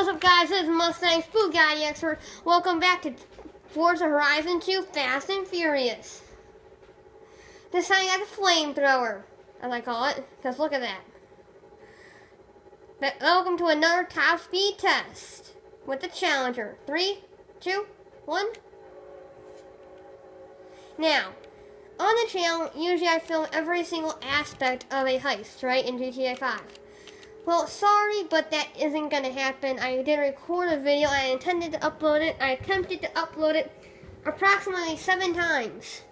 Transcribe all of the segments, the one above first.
Mustang Spook Guy Expert. Welcome back to Forza Horizon 2 Fast and Furious. This time I got the flamethrower, as I call it, because look at that. But welcome to another top speed test with the Challenger. Three, two, one. Now, on the channel, usually I film every single aspect of a heist, right, in GTA 5. Well, sorry, but that isn't to happen. I did record a video. I intended to upload it. I attempted to upload it approximately seven times.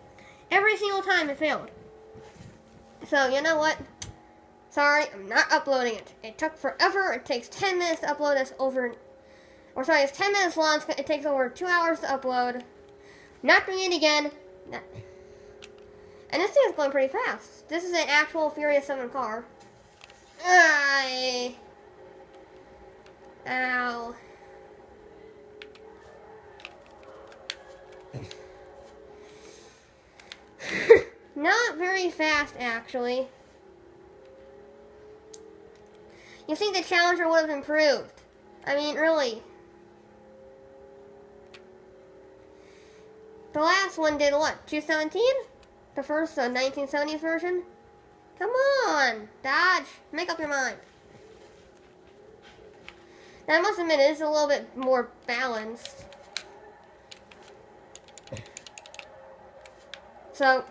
Every single time it failed. So, you know what? Sorry, I'm not uploading it. It took forever. It takes 10 minutes to upload this over... Or sorry, it's 10 minutes long. It takes over 2 hours to upload. Not doing it again. And this thing is going pretty fast. This is an actual Furious 7 car. I. Ow. Not very fast, actually. You think the Challenger would have improved? I mean, really. The last one did what? 217? The first uh, 1970s version? Come on, Dodge, make up your mind. Now, I must admit, it is a little bit more balanced. So,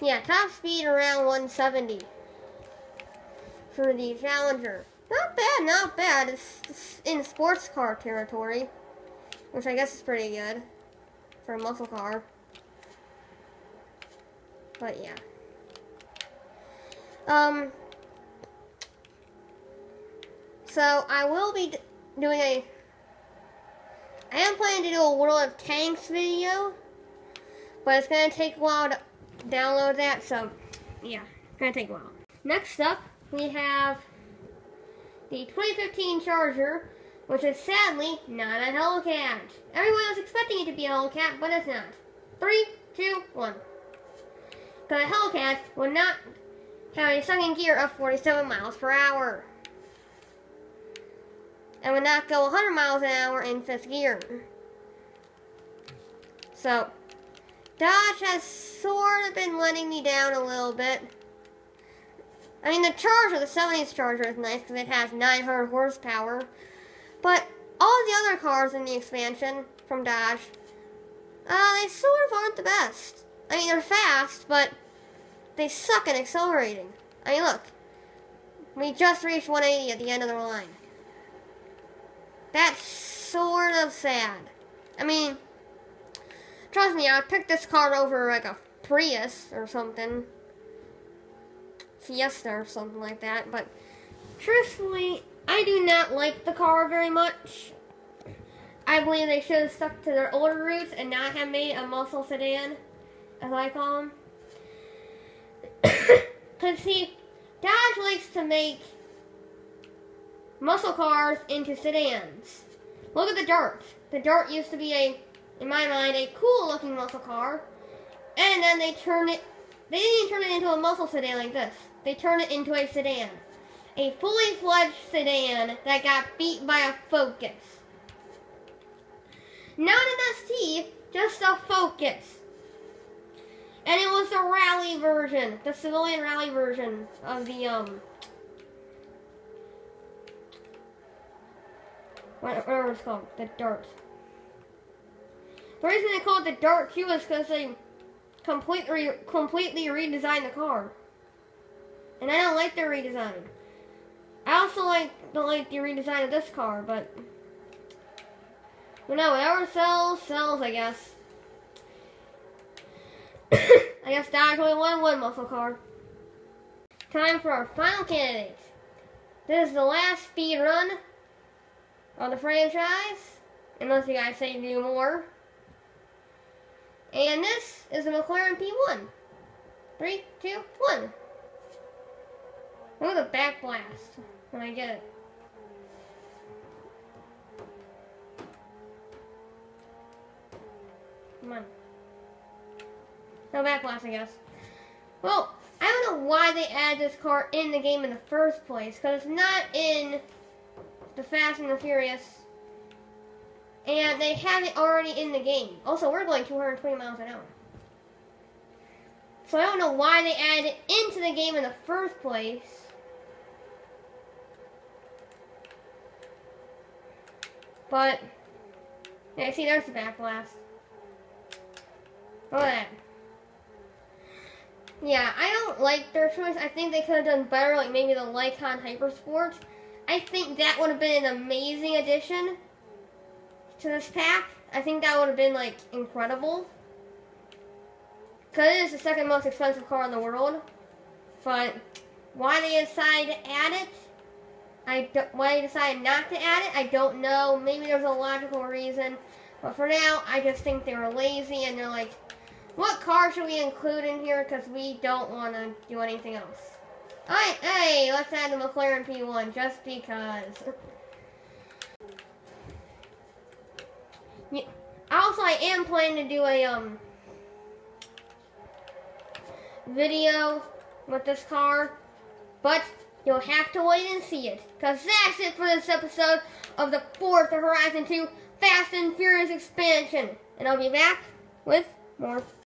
yeah, top speed around 170 for the Challenger. Not bad, not bad. It's, it's in sports car territory, which I guess is pretty good for a muscle car. But yeah. Um, so I will be doing a, I am planning to do a World of Tanks video, but it's going to take a while to download that, so yeah, it's going to take a while. Next up, we have the 2015 Charger, which is sadly not a Hellcat. Everyone was expecting it to be a Hellcat, but it's not. Three, two, one. A Hellcat will not have a second gear of 47 miles per hour. And would not go 100 miles an hour in fifth gear. So, Dodge has sort of been letting me down a little bit. I mean, the Charger, the 70s Charger is nice because it has 900 horsepower. But all the other cars in the expansion from Dodge, uh, they sort of aren't the best. I mean, they're fast, but they suck at accelerating. I mean, look. We just reached 180 at the end of the line. That's sort of sad. I mean, trust me, I'd pick this car over like a Prius or something. Fiesta or something like that. But truthfully, I do not like the car very much. I believe they should have stuck to their older roots and not have made a muscle sedan, as I call them. Because, see, Dodge likes to make muscle cars into sedans. Look at the Dart. The Dart used to be a, in my mind, a cool looking muscle car. And then they turn it, they didn't turn it into a muscle sedan like this. They turned it into a sedan. A fully fledged sedan that got beat by a Focus. Not an ST, just a Focus. And it was the rally version, the civilian rally version of the, um, whatever it's called, the Dart. The reason they call it the Dart too is because they completely, completely redesigned the car. And I don't like the redesign. I also like don't like the redesign of this car, but you know, whatever sells, sells, I guess. I guess Dodge only won one muscle car. Time for our final candidate. This is the last speed run on the franchise, unless you guys say do more. And this is a McLaren P1. Three, two, one. At the back blast when I get it. Come on. No backlash, I guess. Well, I don't know why they add this car in the game in the first place, because it's not in the Fast and the Furious And they have it already in the game. Also, we're going 220 miles an hour. So I don't know why they added it into the game in the first place. But, yeah, see, there's the back blast. Look at that. Yeah, I don't like their choice. I think they could have done better, like maybe the Lykan HyperSport. I think that would have been an amazing addition to this pack. I think that would have been, like, incredible. Because it is the second most expensive car in the world. But why they decided to add it, I why they decided not to add it, I don't know. Maybe there's a logical reason. But for now, I just think they were lazy and they're like, what car should we include in here? Because we don't want to do anything else. Alright, hey, let's add the McLaren P1 just because. Yeah. Also, I am planning to do a um video with this car, but you'll have to wait and see it. Because that's it for this episode of the Forza Horizon 2 Fast and Furious expansion. And I'll be back with more